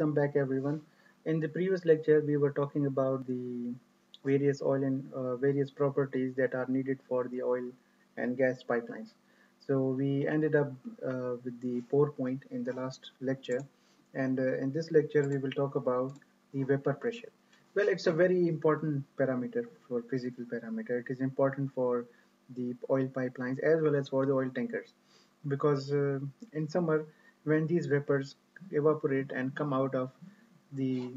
welcome back everyone. In the previous lecture, we were talking about the various oil and uh, various properties that are needed for the oil and gas pipelines. So we ended up uh, with the pour point in the last lecture. And uh, in this lecture, we will talk about the vapor pressure. Well, it's a very important parameter for physical parameter. It is important for the oil pipelines as well as for the oil tankers because uh, in summer when these vapors evaporate and come out of the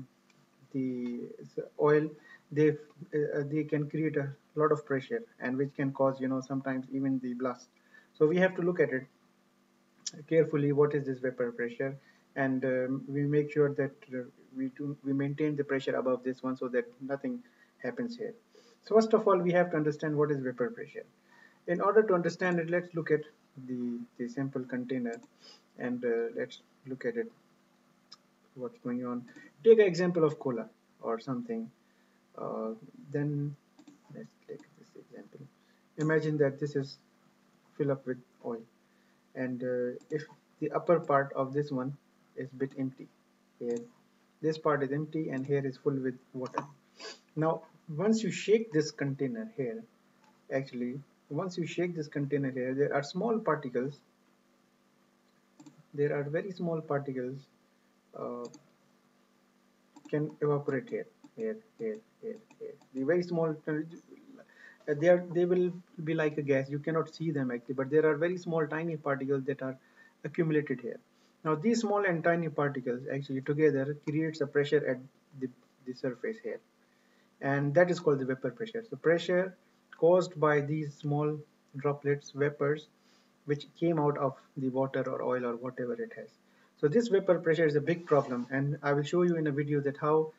the oil they uh, they can create a lot of pressure and which can cause you know sometimes even the blast. So we have to look at it carefully what is this vapor pressure? And um, we make sure that uh, we do we maintain the pressure above this one so that nothing happens here. So first of all we have to understand what is vapor pressure. In order to understand it let's look at the the simple container and uh, let's look at it. What's going on? Take an example of cola or something. Uh, then let's take this example. Imagine that this is fill up with oil. And uh, if the upper part of this one is bit empty here this part is empty and here is full with water. Now once you shake this container here actually once you shake this container here there are small particles there are very small particles uh, can evaporate here here here here here. The very small uh, they are they will be like a gas. You cannot see them actually but there are very small tiny particles that are accumulated here. Now these small and tiny particles actually together creates a pressure at the, the surface here. And that is called the vapor pressure. So pressure caused by these small droplets vapors which came out of the water or oil or whatever it has. So this vapor pressure is a big problem and I will show you in a video that how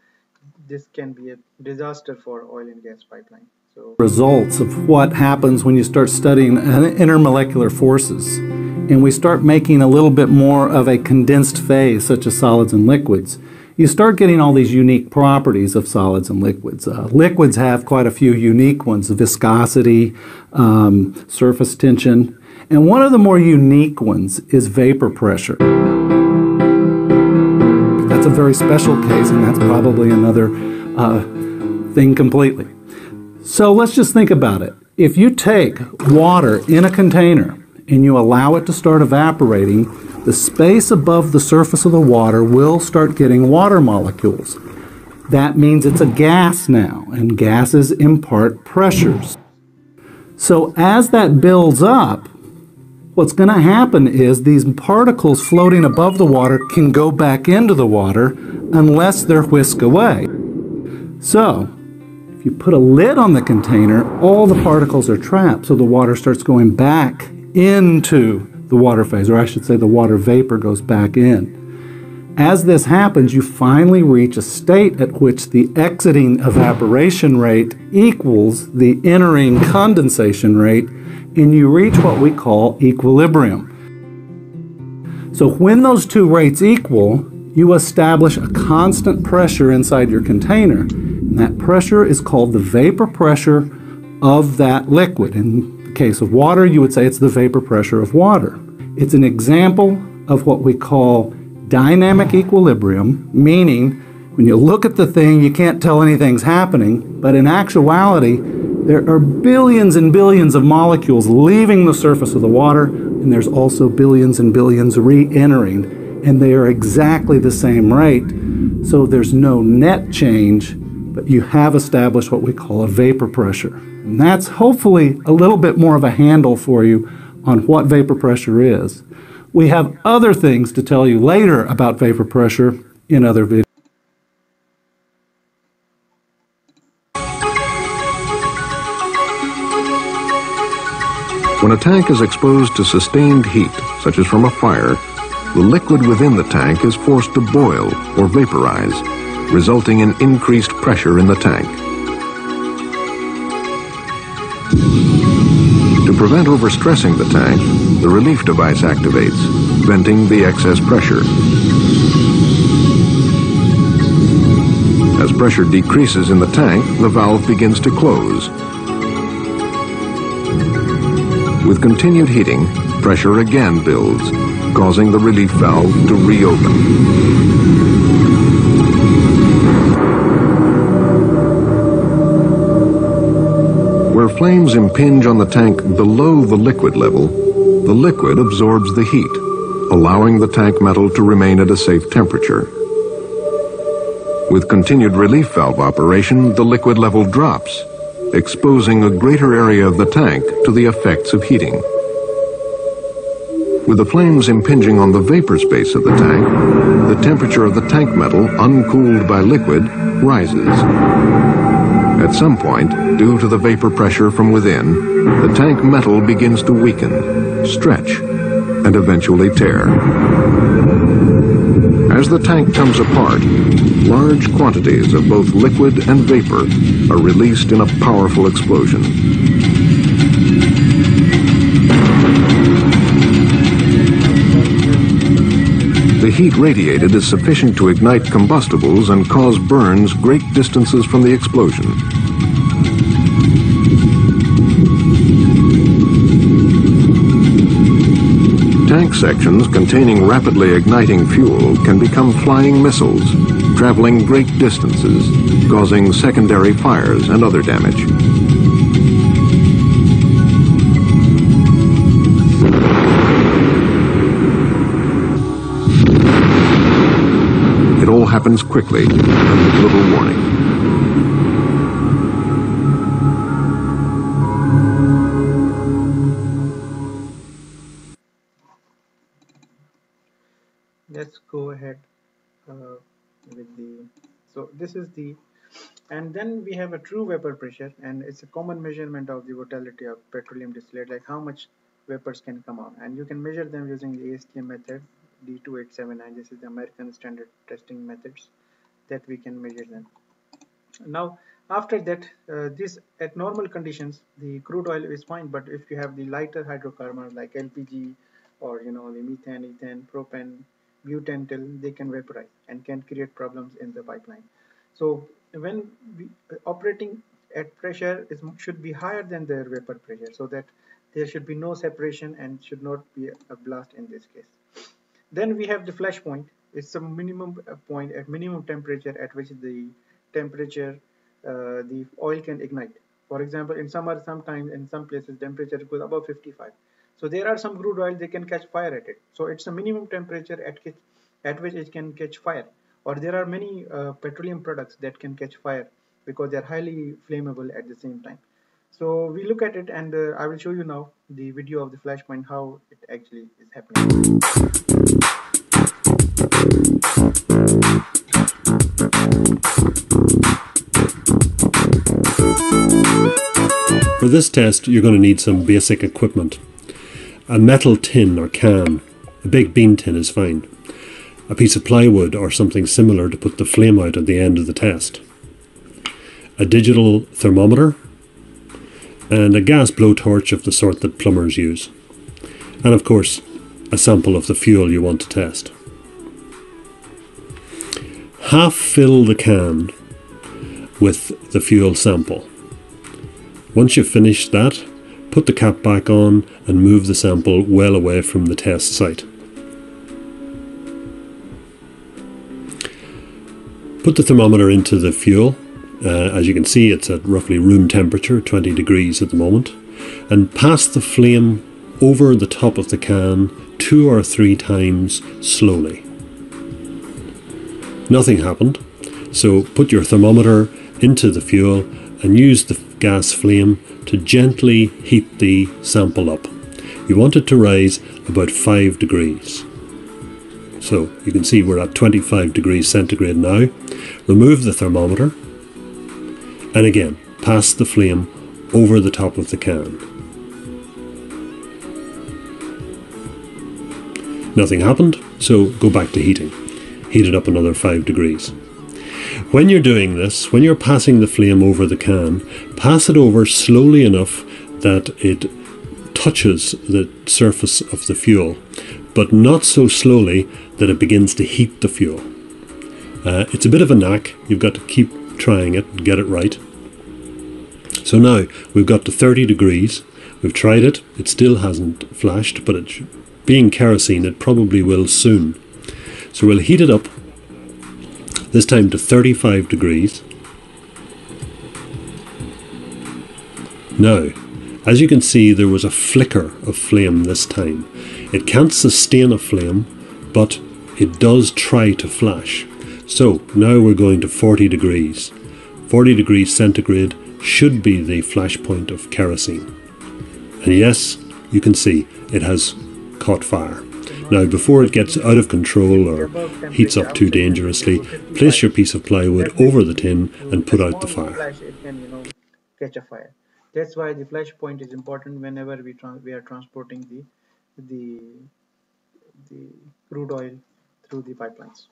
this can be a disaster for oil and gas pipeline. So results of what happens when you start studying intermolecular forces and we start making a little bit more of a condensed phase such as solids and liquids you start getting all these unique properties of solids and liquids. Uh, liquids have quite a few unique ones, viscosity, um, surface tension, and one of the more unique ones is vapor pressure. That's a very special case, and that's probably another uh, thing completely. So let's just think about it. If you take water in a container and you allow it to start evaporating, the space above the surface of the water will start getting water molecules. That means it's a gas now, and gases impart pressures. So as that builds up, what's going to happen is these particles floating above the water can go back into the water unless they're whisked away. So, if you put a lid on the container, all the particles are trapped, so the water starts going back into the water phase, or I should say the water vapor goes back in. As this happens, you finally reach a state at which the exiting evaporation rate equals the entering condensation rate, and you reach what we call equilibrium. So when those two rates equal, you establish a constant pressure inside your container. And that pressure is called the vapor pressure of that liquid. In the case of water, you would say it's the vapor pressure of water. It's an example of what we call dynamic equilibrium, meaning when you look at the thing, you can't tell anything's happening, but in actuality, there are billions and billions of molecules leaving the surface of the water, and there's also billions and billions re entering, and they are exactly the same rate. So there's no net change, but you have established what we call a vapor pressure. And that's hopefully a little bit more of a handle for you on what vapor pressure is. We have other things to tell you later about vapor pressure in other videos. A tank is exposed to sustained heat, such as from a fire, the liquid within the tank is forced to boil or vaporize, resulting in increased pressure in the tank. To prevent overstressing the tank, the relief device activates, venting the excess pressure. As pressure decreases in the tank, the valve begins to close. With continued heating, pressure again builds, causing the relief valve to reopen. Where flames impinge on the tank below the liquid level, the liquid absorbs the heat, allowing the tank metal to remain at a safe temperature. With continued relief valve operation, the liquid level drops, exposing a greater area of the tank to the effects of heating. With the flames impinging on the vapor space of the tank, the temperature of the tank metal, uncooled by liquid, rises. At some point, due to the vapor pressure from within, the tank metal begins to weaken, stretch, and eventually tear. As the tank comes apart, large quantities of both liquid and vapor are released in a powerful explosion. The heat radiated is sufficient to ignite combustibles and cause burns great distances from the explosion. Tank sections containing rapidly igniting fuel can become flying missiles, traveling great distances, causing secondary fires and other damage. It all happens quickly and with little warning. Let's go ahead uh, with the so this is the and then we have a true vapor pressure and it's a common measurement of the volatility of petroleum distillate like how much vapors can come out. And you can measure them using the ASTM method D2879 this is the American standard testing methods that we can measure them. Now after that uh, this at normal conditions the crude oil is fine but if you have the lighter hydrocarbons like LPG or you know the methane ethane propane butantal they can vaporize and can create problems in the pipeline. So when we, operating at pressure is, should be higher than their vapor pressure so that there should be no separation and should not be a blast in this case. Then we have the flash point. It's a minimum uh, point at minimum temperature at which the temperature uh, the oil can ignite. For example in summer sometimes in some places temperature goes above 55 so there are some crude oil they can catch fire at it. So it's a minimum temperature at, at which it can catch fire. Or there are many uh, petroleum products that can catch fire because they're highly flammable at the same time. So we look at it and uh, I will show you now the video of the flashpoint how it actually is happening. For this test, you're going to need some basic equipment. A metal tin or can, a big bean tin is fine. A piece of plywood or something similar to put the flame out at the end of the test. A digital thermometer and a gas blowtorch of the sort that plumbers use. And of course, a sample of the fuel you want to test. Half fill the can with the fuel sample. Once you've finished that, Put the cap back on and move the sample well away from the test site. Put the thermometer into the fuel. Uh, as you can see, it's at roughly room temperature, 20 degrees at the moment. And pass the flame over the top of the can two or three times slowly. Nothing happened. So put your thermometer into the fuel and use the gas flame to gently heat the sample up. You want it to rise about 5 degrees. So you can see we're at 25 degrees centigrade now. Remove the thermometer and again pass the flame over the top of the can. Nothing happened, so go back to heating. Heat it up another 5 degrees. When you're doing this, when you're passing the flame over the can, pass it over slowly enough that it touches the surface of the fuel, but not so slowly that it begins to heat the fuel. Uh, it's a bit of a knack, you've got to keep trying it and get it right. So now we've got to 30 degrees, we've tried it, it still hasn't flashed, but it, being kerosene, it probably will soon. So we'll heat it up this time to 35 degrees. Now, As you can see, there was a flicker of flame this time. It can't sustain a flame, but it does try to flash. So now we're going to 40 degrees. 40 degrees centigrade should be the flash point of kerosene. And yes, you can see it has caught fire. Now, before it gets out of control or heats up too dangerously, place your piece of plywood over the tin and put out the fire. Catch a fire. That's why the flash point is important whenever we we are transporting the the the crude oil through the pipelines.